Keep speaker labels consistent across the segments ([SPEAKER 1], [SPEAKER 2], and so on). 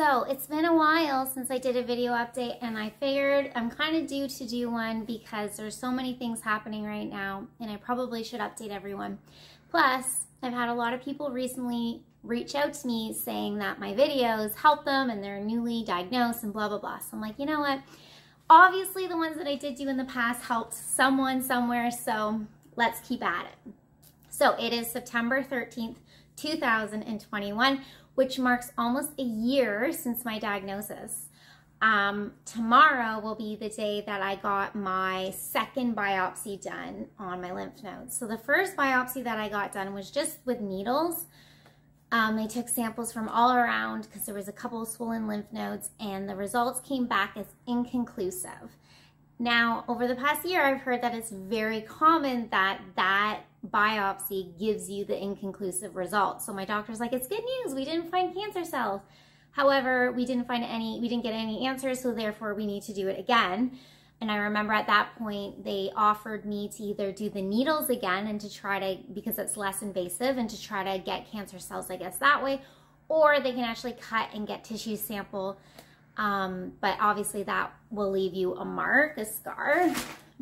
[SPEAKER 1] So it's been a while since I did a video update and I figured I'm kind of due to do one because there's so many things happening right now and I probably should update everyone. Plus, I've had a lot of people recently reach out to me saying that my videos help them and they're newly diagnosed and blah, blah, blah. So I'm like, you know what? Obviously the ones that I did do in the past helped someone somewhere, so let's keep at it. So it is September 13th, 2021, which marks almost a year since my diagnosis. Um, tomorrow will be the day that I got my second biopsy done on my lymph nodes. So the first biopsy that I got done was just with needles. Um, they took samples from all around because there was a couple swollen lymph nodes and the results came back as inconclusive. Now, over the past year, I've heard that it's very common that that biopsy gives you the inconclusive results. So my doctor's like, it's good news. We didn't find cancer cells. However, we didn't find any, we didn't get any answers. So therefore we need to do it again. And I remember at that point, they offered me to either do the needles again and to try to, because it's less invasive and to try to get cancer cells, I guess, that way, or they can actually cut and get tissue sample. Um, but obviously that will leave you a mark, a scar. I'm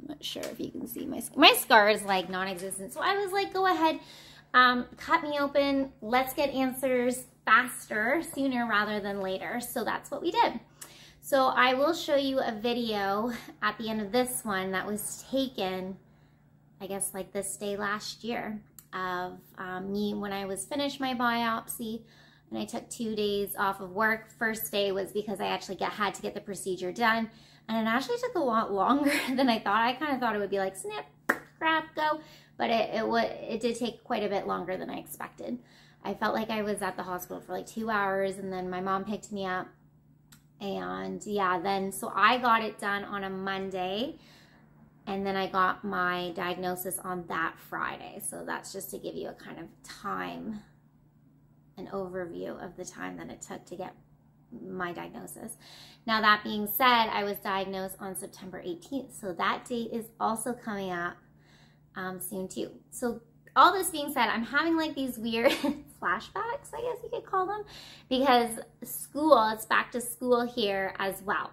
[SPEAKER 1] not sure if you can see my, my scar is like non-existent. So I was like, go ahead, um, cut me open. Let's get answers faster, sooner rather than later. So that's what we did. So I will show you a video at the end of this one that was taken, I guess like this day last year of um, me when I was finished my biopsy and I took two days off of work. First day was because I actually get, had to get the procedure done and it actually took a lot longer than I thought. I kind of thought it would be like snip, crap, go, but it, it, it did take quite a bit longer than I expected. I felt like I was at the hospital for like two hours and then my mom picked me up and yeah, then so I got it done on a Monday and then I got my diagnosis on that Friday. So that's just to give you a kind of time, an overview of the time that it took to get my diagnosis. Now that being said, I was diagnosed on September 18th. So that date is also coming up um, soon too. So all this being said, I'm having like these weird flashbacks, I guess you could call them, because school, it's back to school here as well.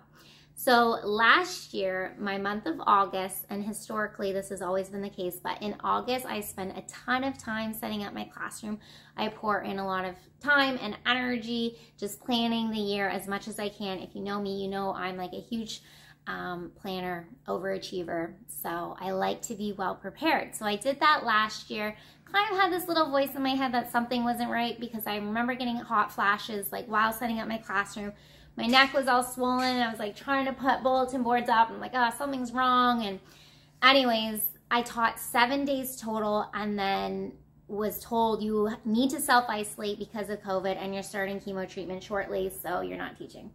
[SPEAKER 1] So last year, my month of August, and historically this has always been the case, but in August I spend a ton of time setting up my classroom. I pour in a lot of time and energy just planning the year as much as I can. If you know me, you know I'm like a huge um, planner, overachiever. So I like to be well prepared. So I did that last year. Kind of had this little voice in my head that something wasn't right because I remember getting hot flashes like while setting up my classroom. My neck was all swollen. I was like trying to put bulletin boards up. I'm like, oh, something's wrong. And anyways, I taught seven days total and then was told you need to self-isolate because of COVID and you're starting chemo treatment shortly, so you're not teaching.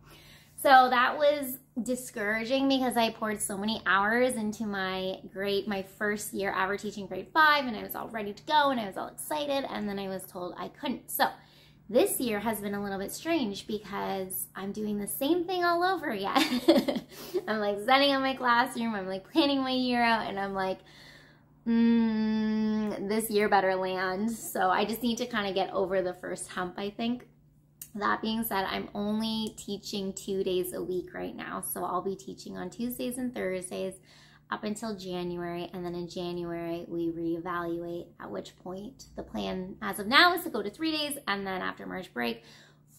[SPEAKER 1] So that was discouraging because I poured so many hours into my grade, my first year ever teaching grade five, and I was all ready to go and I was all excited, and then I was told I couldn't. So this year has been a little bit strange because I'm doing the same thing all over again. I'm like setting up my classroom, I'm like planning my year out, and I'm like, mm, this year better land. So I just need to kind of get over the first hump, I think. That being said, I'm only teaching two days a week right now. So I'll be teaching on Tuesdays and Thursdays up until January. And then in January, we reevaluate at which point the plan as of now is to go to three days. And then after March break,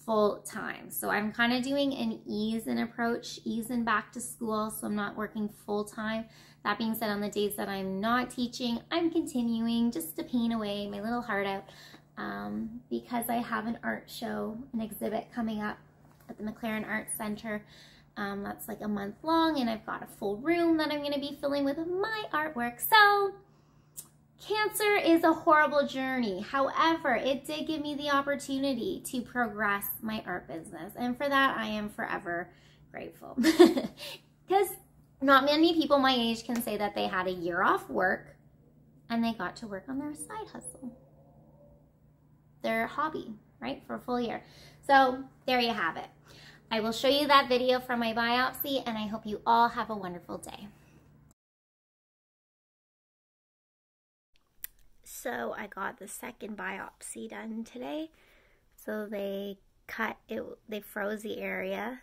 [SPEAKER 1] full time. So I'm kind of doing an ease in approach, ease in back to school. So I'm not working full time. That being said, on the days that I'm not teaching, I'm continuing just to paint away my little heart out um, because I have an art show, an exhibit coming up at the MacLaren Arts Center. Um, that's like a month long and I've got a full room that I'm going to be filling with my artwork. So cancer is a horrible journey. However, it did give me the opportunity to progress my art business. And for that, I am forever grateful. Because not many people my age can say that they had a year off work and they got to work on their side hustle their hobby, right, for a full year. So there you have it. I will show you that video from my biopsy and I hope you all have a wonderful day. So I got the second biopsy done today. So they cut it, they froze the area.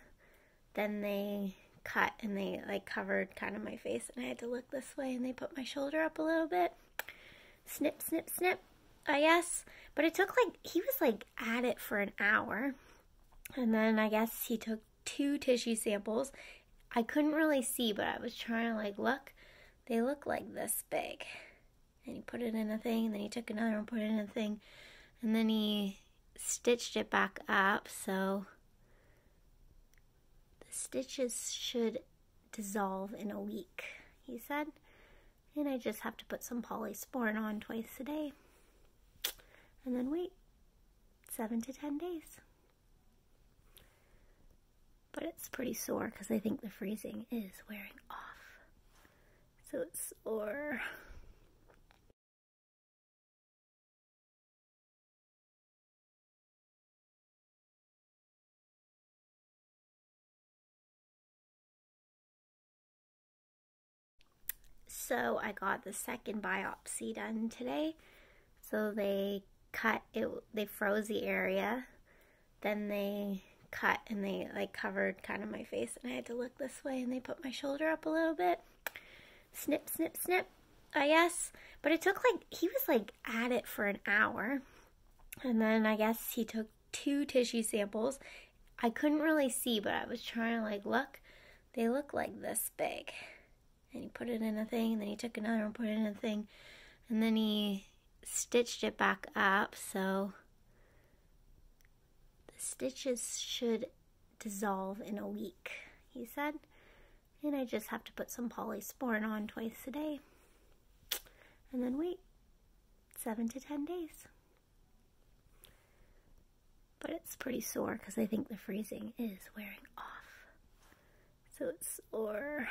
[SPEAKER 1] Then they cut and they like covered kind of my face and I had to look this way and they put my shoulder up a little bit. Snip, snip, snip, I guess. But it took like, he was like at it for an hour. And then I guess he took two tissue samples. I couldn't really see, but I was trying to like look. They look like this big. And he put it in a thing, and then he took another and put it in a thing. And then he stitched it back up, so the stitches should dissolve in a week, he said. And I just have to put some polysporin on twice a day. And then wait seven to ten days it's pretty sore because I think the freezing is wearing off. So it's sore. So I got the second biopsy done today. So they cut it, they froze the area, then they cut and they like covered kind of my face and I had to look this way and they put my shoulder up a little bit. Snip, snip, snip, I guess. But it took like, he was like at it for an hour. And then I guess he took two tissue samples. I couldn't really see, but I was trying to like look. They look like this big. And he put it in a thing, and then he took another and put it in a thing. And then he stitched it back up, so stitches should dissolve in a week, he said. And I just have to put some polysporin on twice a day. And then wait seven to ten days. But it's pretty sore because I think the freezing is wearing off. So it's sore.